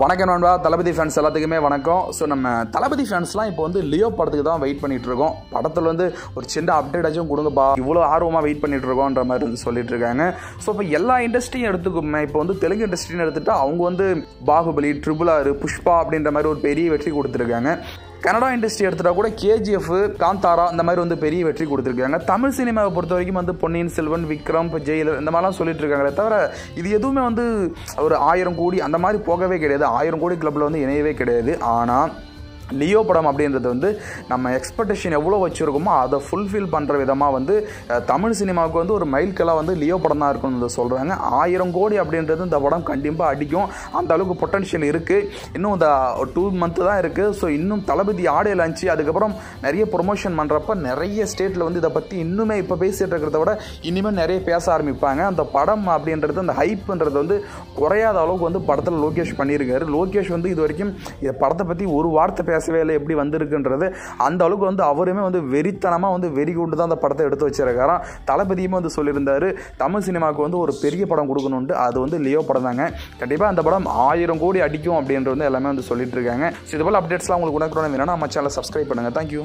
வணக்கம் நண்பா தளபதி ஃபேன்ஸ் எல்லாத்துக்குமே வணக்கம். ஸோ நம்ம தளபதி ஃபேன்ஸ்லாம் இப்போ வந்து லியோ படத்துக்கு தான் வெயிட் பண்ணிகிட்டு இருக்கோம். படத்தில் வந்து ஒரு சின்ன அப்டேட்டாச்சும் கொடுங்கப்பா. இவ்வளோ ஆர்வமாக வெயிட் பண்ணிகிட்டு இருக்கோன்ற மாதிரி வந்து சொல்லிட்டு இருக்காங்க. ஸோ இப்போ எல்லா இண்டஸ்ட்ரியும் எடுத்துக்குமே இப்போ வந்து தெலுங்கு இண்டஸ்ட்ரின்னு எடுத்துகிட்டா அவங்க வந்து பாகுபலி ட்ரிபிள் ஆறு புஷ்பா அப்படின்ற மாதிரி ஒரு பெரிய வெற்றி கொடுத்துருக்காங்க. கனடா இண்டஸ்ட்ரி எடுத்துட்டா கூட கேஜிஎஃப் காந்தாரா இந்த மாதிரி வந்து பெரிய வெற்றி கொடுத்துருக்காங்க தமிழ் சினிமாவை பொறுத்த வரைக்கும் வந்து பொன்னியின் செல்வன் விக்ரம் ஜெயிலர் இந்த மாதிரிலாம் சொல்லிட்டு இருக்காங்களே தவிர இது எதுவுமே வந்து ஒரு ஆயிரம் கோடி அந்த மாதிரி போகவே கிடையாது. ஆயிரம் கோடி கிளப்பில் வந்து இணையவே கிடையாது. ஆனால் லியோ படம் அப்படின்றது வந்து நம்ம எக்ஸ்பெக்டேஷன் எவ்வளோ வச்சுருக்கோமோ அதை ஃபுல்ஃபில் பண்ணுற விதமாக வந்து தமிழ் சினிமாவுக்கு வந்து ஒரு மைல்கெல்லாம் வந்து லியோ படம் தான் இருக்கும்னு சொல்கிறாங்க ஆயிரம் கோடி அப்படின்றது இந்த படம் கண்டிப்பாக அடிக்கும். அந்த அளவுக்கு பொட்டன்ஷியல் இருக்குது இன்னும் இந்த டூ மந்த்து தான் இருக்குது ஸோ இன்னும் தளபதி ஆடையில் லான்ச்சு அதுக்கப்புறம் நிறைய ப்ரொமோஷன் பண்ணுறப்ப நிறைய ஸ்டேட்டில் வந்து இதை பற்றி இன்னுமே இப்போ பேசிகிட்டு இருக்கிறத விட இனிமேல் நிறைய பேச ஆரம்பிப்பாங்க. அந்த படம் அப்படின்றது அந்த ஹைப்புன்றது வந்து குறையாத அளவுக்கு வந்து படத்தில் லோகேஷ் பண்ணியிருக்காரு. லோகேஷ் வந்து இது வரைக்கும் இந்த படத்தை பற்றி ஒரு வார்த்தை பேச இல்லை எப்படி வந்திருக்குன்றது அந்த அளவுக்கு வந்து அவருமே வந்து வெறித்தனமாக வந்து வெறி கொண்டு தான் அந்த படத்தை எடுத்து வச்சிருக்காராம். தளபதியுமே வந்து சொல்லியிருந்தாரு தமிழ் சினிமாவுக்கு வந்து ஒரு பெரிய படம் கொடுக்கணுன்ட்டு அது வந்து லியோ படம் தாங்க. கண்டிப்பாக அந்த படம் ஆயிரம் கோடி அடிக்கும் அப்படின்றது வந்து எல்லாமே வந்து சொல்லிட்டு இருக்காங்க. ஸோ இது போல் அப்டேட்ஸ்லாம் உங்களுக்கு உடனுக்குடன் வேணும்னா நம்ம சேனலை சப்ஸ்கிரைப் பண்ணுங்கள் தேங்க்யூ